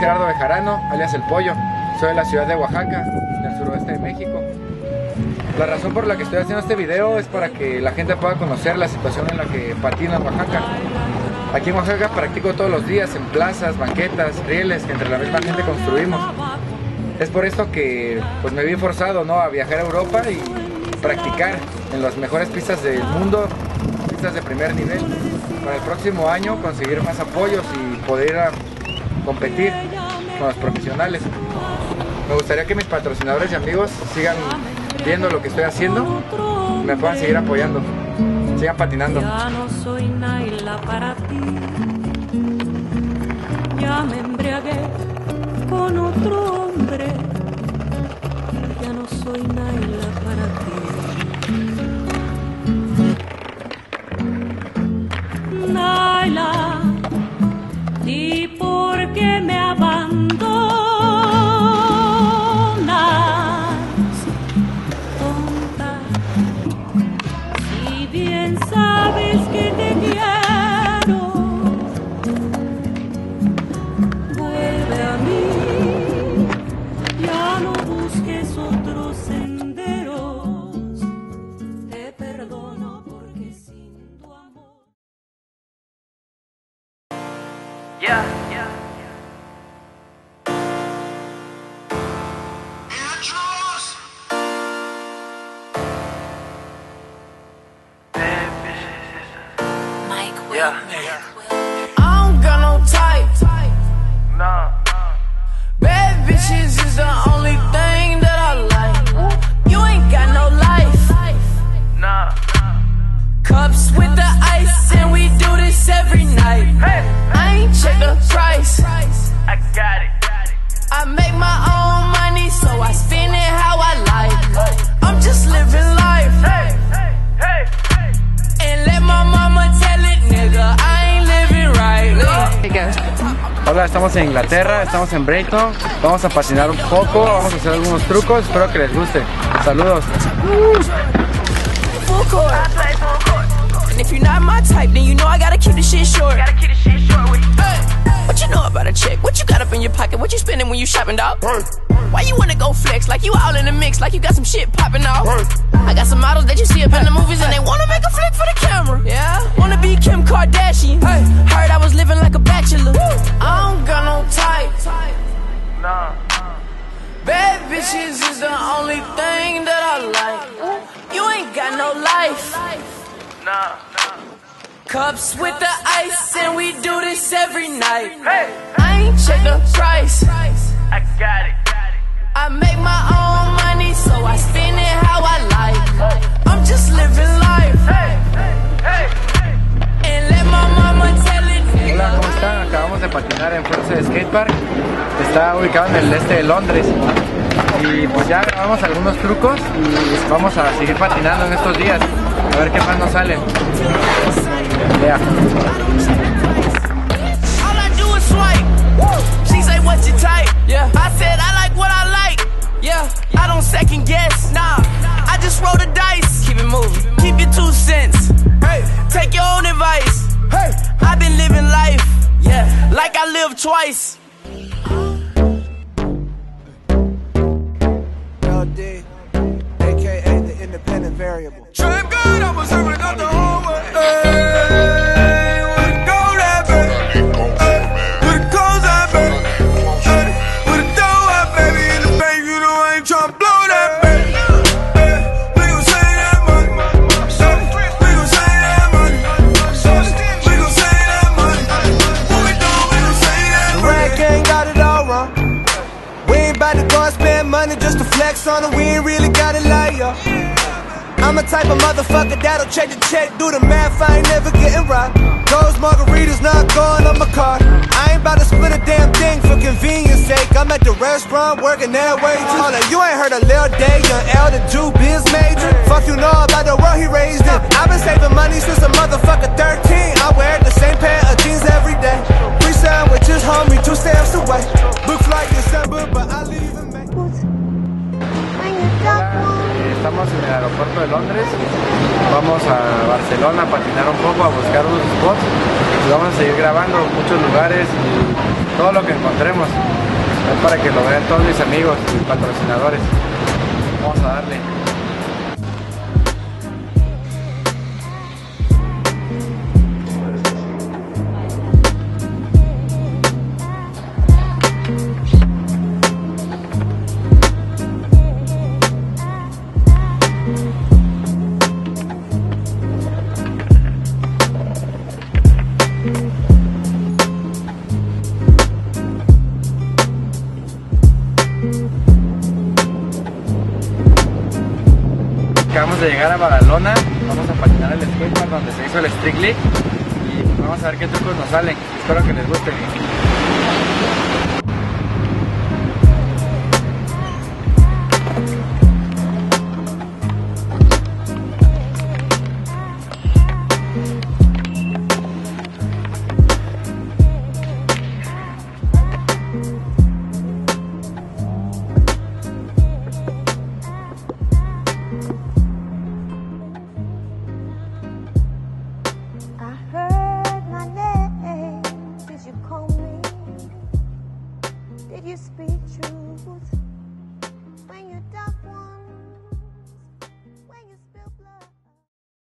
Gerardo Bejarano, alias El Pollo. Soy de la ciudad de Oaxaca, del suroeste de México. La razón por la que estoy haciendo este video es para que la gente pueda conocer la situación en la que patina Oaxaca. Aquí en Oaxaca practico todos los días en plazas, banquetas, rieles que entre la misma gente construimos. Es por esto que pues me vi forzado ¿no? a viajar a Europa y practicar en las mejores pistas del mundo, pistas de primer nivel. Para el próximo año conseguir más apoyos y poder competir con los profesionales. Me gustaría que mis patrocinadores y amigos sigan viendo lo que estoy haciendo me puedan seguir apoyando. Sigan patinando. Ya no soy Naila para ti. Ya me embriagué con otro hombre. Ya no soy Naila Yeah, yeah. Yeah, yeah. I don't got no type. Nah, Bad bitches is the Hola, estamos en Inglaterra, estamos en Brighton. Vamos a patinar un poco, vamos a hacer algunos trucos. Espero que les guste. Saludos. Full court. And if you're not my type, then you know I gotta keep the shit short. Gotta keep the shit short with you. Hey, what you know about a chick? What you got up in your pocket? What you spending when you shopping, dog? Why you wanna go flex like you all in the mix, like you got some shit popping off? I got some models that you see up in the movies and they wanna make a flick for the camera. Yeah, no life. nah. Cups with the ice, and we do this every night. Hey, I ain't check the price. I got it. I make my own money, so I spend it how I like. I'm just living life, Hey, hey, hey. and let my mama tell it. Hola, ¿cómo están? Acabamos de patinar en Force Skate Park. Está ubicado en el este de Londres. Y pues ya grabamos algunos trucos y vamos a seguir patinando en estos días. A ver qué más nos sale. Ya. All Trap God, I was serving up the whole world. Hey, with gold baby. Hey, with a at, baby. Hey, with baby. In the bank, you know I ain't tryna blow that, baby. We gon' save that money. We gon' save that money. We gon' save that money. We gon' save that The money. rag gang got it all wrong. We ain't about to go spend money just to flex on it. We ain't really got it like ya. I'm a type of motherfucker that'll check the check, do the math, I ain't never getting right. Those margaritas not going on my card. I ain't about to split a damn thing for convenience sake. I'm at the restaurant working that way too. You ain't heard a Lil Day, young L, the Jew biz major. Fuck you know about the world he raised in. I've been saving money since a motherfucker 13. I wear the same pair of jeans every day. Free sandwiches, homie, two stamps away. A patinar un poco, a buscar unos spots. y vamos a seguir grabando muchos lugares y todo lo que encontremos. Es para que lo vean todos mis amigos y patrocinadores. Vamos a darle. Acabamos de llegar a Badalona, vamos a patinar el skatepark donde se hizo el Strictly y vamos a ver qué trucos nos salen. Espero que les guste.